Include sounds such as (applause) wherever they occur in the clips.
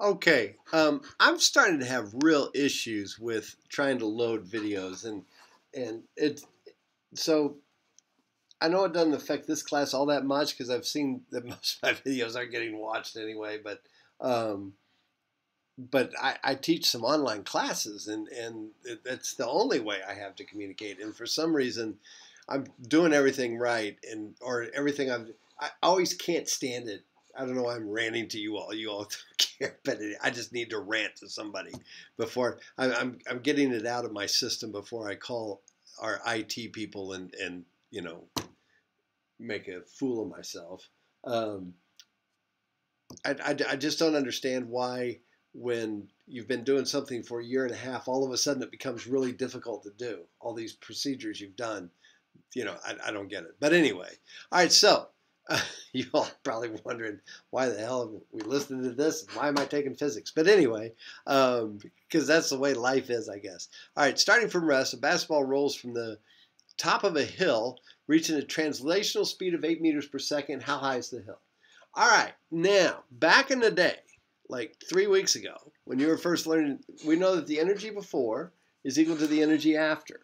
Okay, um, I'm starting to have real issues with trying to load videos, and and it so I know it doesn't affect this class all that much because I've seen that (laughs) most of my videos aren't getting watched anyway. But um, but I, I teach some online classes, and and that's the only way I have to communicate. And for some reason, I'm doing everything right, and or everything I've I always can't stand it I don't know why I'm ranting to you all. You all (laughs) care, but I just need to rant to somebody before I'm, I'm, I'm getting it out of my system before I call our IT people and, and you know, make a fool of myself. Um, I, I, I just don't understand why when you've been doing something for a year and a half, all of a sudden it becomes really difficult to do. All these procedures you've done, you know, I, I don't get it. But anyway, all right, so (laughs) (laughs) you all probably wondering why the hell we listening to this? Why am I taking physics? But anyway, um, because that's the way life is, I guess. All right, starting from rest, a basketball rolls from the top of a hill, reaching a translational speed of 8 meters per second. How high is the hill? All right, now, back in the day, like three weeks ago, when you were first learning, we know that the energy before is equal to the energy after.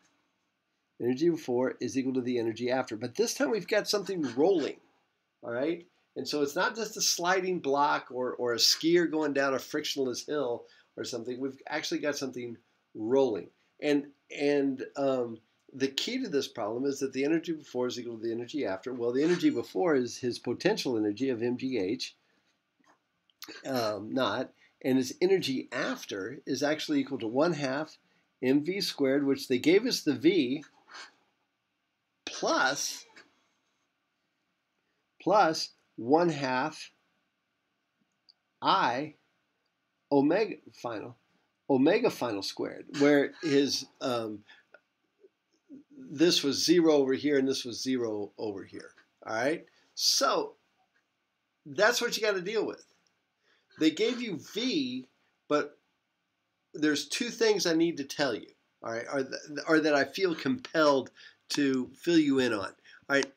Energy before is equal to the energy after. But this time we've got something rolling all right? And so it's not just a sliding block or, or a skier going down a frictionless hill or something. We've actually got something rolling. And, and um, the key to this problem is that the energy before is equal to the energy after. Well, the energy before is his potential energy of mgh, um, not, and his energy after is actually equal to 1 half mv squared, which they gave us the v, plus plus 1 half i omega final omega final squared where his um, this was 0 over here and this was 0 over here all right? So that's what you got to deal with. They gave you v but there's two things i need to tell you all right or, th- or that i feel compelled to fill you in on. All right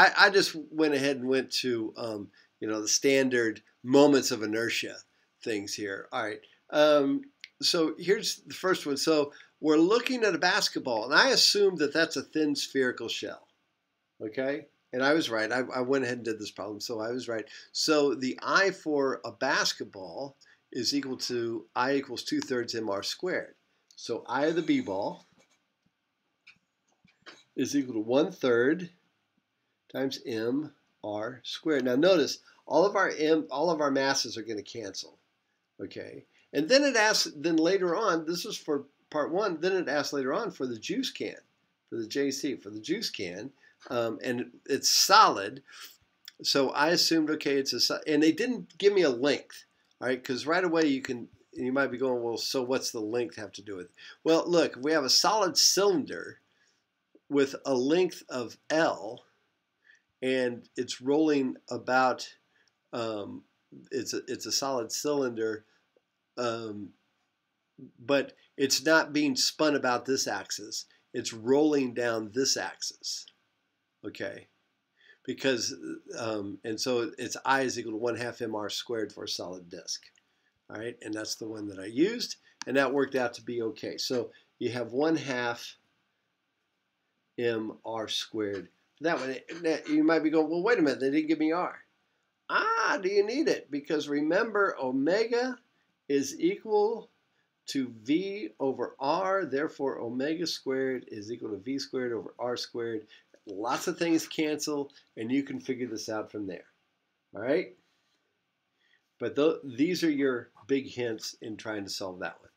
I, I just went ahead and went to um, you know the standard moments of inertia things here. All right. Um, so here's the first one. So we're looking at a basketball, and I assumed that that's a thin spherical shell. Okay. And I was right. I, I went ahead and did this problem, so I was right. So the I for a basketball is equal to I equals 2 thirds mr squared. So I of the B ball is equal to 1 third times m r squared. Now notice all of our m, all of our masses are going to cancel. Okay, and then it asks. Then later on, this is for part one. Then it asks later on for the juice can, for the JC, for the juice can, um, and it's solid. So I assumed okay, it's a and they didn't give me a length. All right, because right away you can you might be going, well, so what's the length have to do with it? Well, look, we have a solid cylinder with a length of L, and it's rolling about. Um, it's a it's a solid cylinder, um, but it's not being spun about this axis. It's rolling down this axis. Okay, because um, and so it's I is equal to one half mr squared for a solid disk. All right, and that's the one that I used, and that worked out to be okay. So you have one half mr squared that one, you might be going, well, wait a minute, they didn't give me R. Ah, do you need it? Because remember, omega is equal to V over R, therefore omega squared is equal to V squared over R squared. Lots of things cancel, and you can figure this out from there. All right? But th these are your big hints in trying to solve that one.